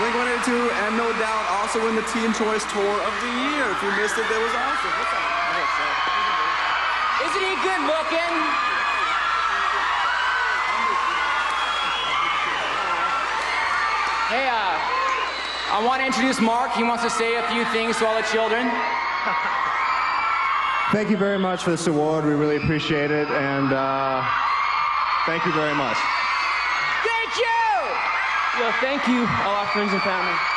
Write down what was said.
Blink 182 and No Doubt also in the Teen Choice Tour of the Year. If you missed it, that was awesome. What's up? Isn't he good looking? Hey, uh, I want to introduce Mark. He wants to say a few things to all the children. Thank you very much for this award. We really appreciate it, and uh, thank you very much. Yo, thank you, all our friends and family.